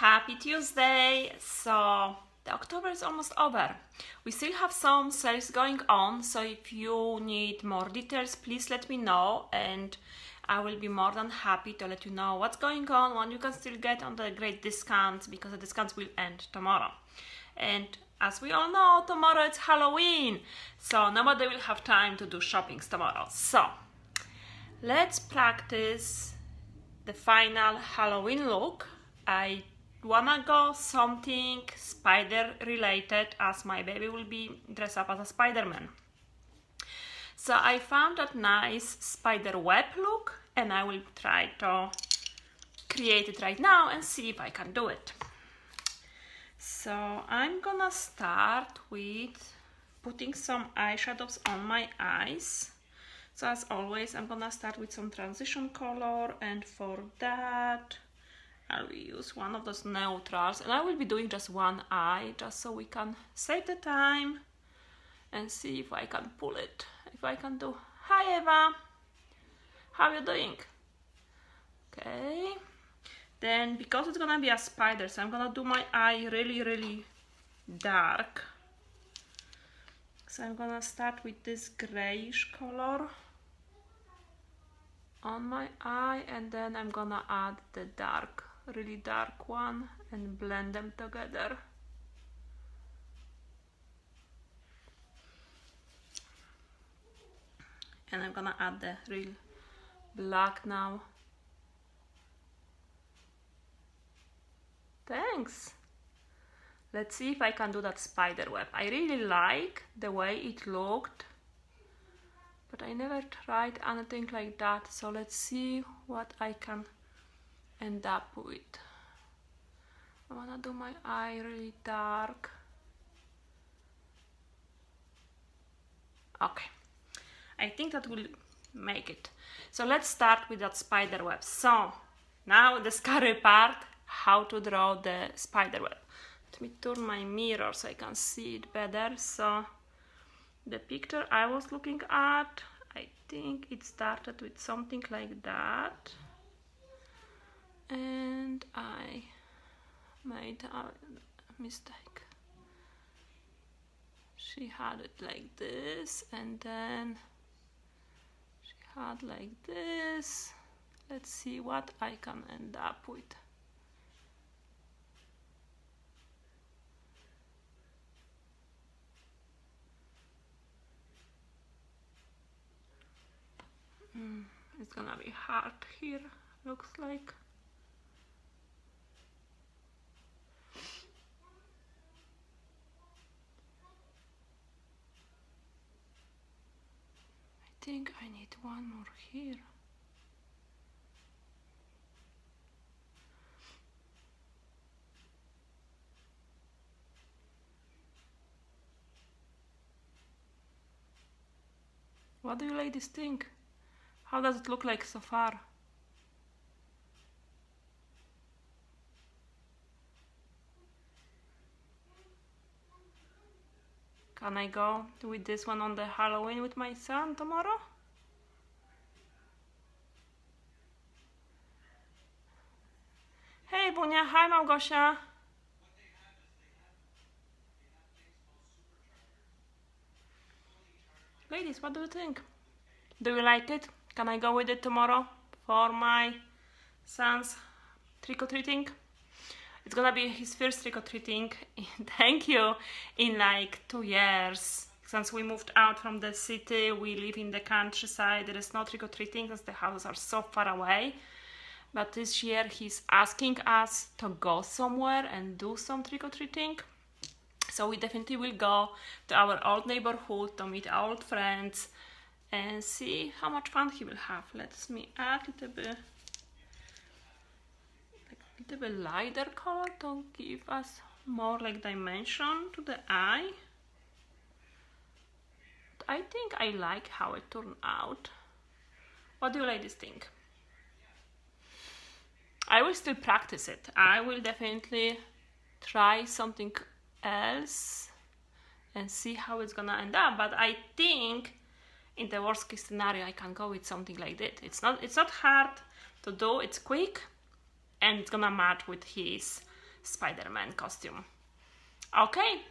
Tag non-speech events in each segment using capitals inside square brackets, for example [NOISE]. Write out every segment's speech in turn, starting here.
Happy Tuesday! So, the October is almost over. We still have some sales going on, so if you need more details, please let me know and I will be more than happy to let you know what's going on, when you can still get on the great discounts because the discounts will end tomorrow. And as we all know, tomorrow it's Halloween, so nobody will have time to do shoppings tomorrow. So, let's practice the final Halloween look. I wanna go something spider related as my baby will be dressed up as a Spider-Man. So I found that nice spider web look and I will try to create it right now and see if I can do it. So I'm gonna start with putting some eyeshadows on my eyes. So as always, I'm gonna start with some transition color and for that, I will use one of those neutrals? And I will be doing just one eye just so we can save the time and see if I can pull it. If I can do hi Eva. How are you doing? Okay. Then because it's gonna be a spider so I'm gonna do my eye really really dark. So I'm gonna start with this grayish color on my eye and then I'm gonna add the dark really dark one and blend them together. And I'm gonna add the real black now. Thanks! Let's see if I can do that spider web. I really like the way it looked, but I never tried anything like that. So let's see what I can end up with. I wanna do my eye really dark. Okay, I think that will make it. So let's start with that spider web. So now the [LAUGHS] scary part, how to draw the spider web. Let me turn my mirror so I can see it better. So the picture I was looking at, I think it started with something like that and I made a mistake. She had it like this and then she had like this. Let's see what I can end up with. Mm, it's gonna be hard here, looks like. Think I need one more here. What do you ladies think? How does it look like so far? Can I go with this one on the Halloween with my son tomorrow? Hey Bunia, hi Małgosia. Ladies, what do you think? Do you like it? Can I go with it tomorrow for my son's trick-or-treating? It's gonna be his first trick-or-treating [LAUGHS] thank you. In like two years since we moved out from the city we live in the countryside. There is no trick-or-treating because the houses are so far away. But this year he's asking us to go somewhere and do some trick-or-treating so we definitely will go to our old neighborhood to meet old friends and see how much fun he will have. Let me add a little bit bit lighter color to give us more like dimension to the eye. I think I like how it turned out. What do you ladies think? I will still practice it. I will definitely try something else and see how it's gonna end up. But I think in the worst case scenario, I can go with something like that. It's not it's not hard to do. It's quick and it's gonna match with his Spider-Man costume. Okay,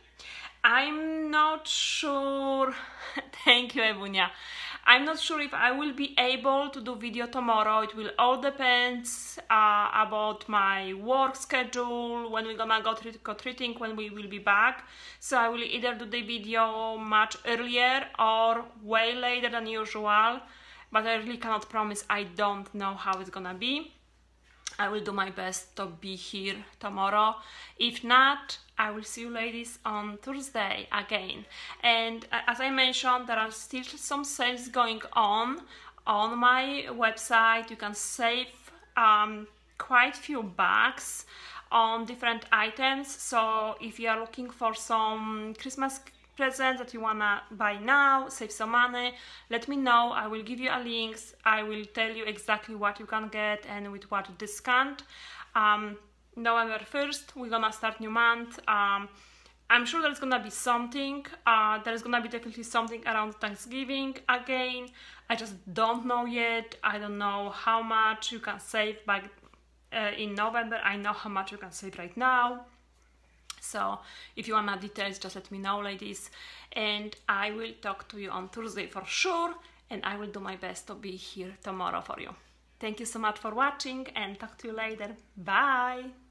I'm not sure. [LAUGHS] Thank you, Ebunia. I'm not sure if I will be able to do video tomorrow. It will all depends uh, about my work schedule, when we're gonna go trick-or-treating, when we will be back. So I will either do the video much earlier or way later than usual. But I really cannot promise. I don't know how it's gonna be. I will do my best to be here tomorrow. If not, I will see you ladies on Thursday again. And uh, as I mentioned, there are still some sales going on on my website. You can save um, quite few bucks on different items. So if you are looking for some Christmas present that you wanna buy now, save some money, let me know. I will give you a links. I will tell you exactly what you can get and with what discount. Um, November 1st, we're gonna start new month. Um, I'm sure there's gonna be something. Uh, there's gonna be definitely something around Thanksgiving again. I just don't know yet. I don't know how much you can save by uh, in November. I know how much you can save right now. So if you want more details, just let me know, ladies. And I will talk to you on Thursday for sure. And I will do my best to be here tomorrow for you. Thank you so much for watching and talk to you later. Bye!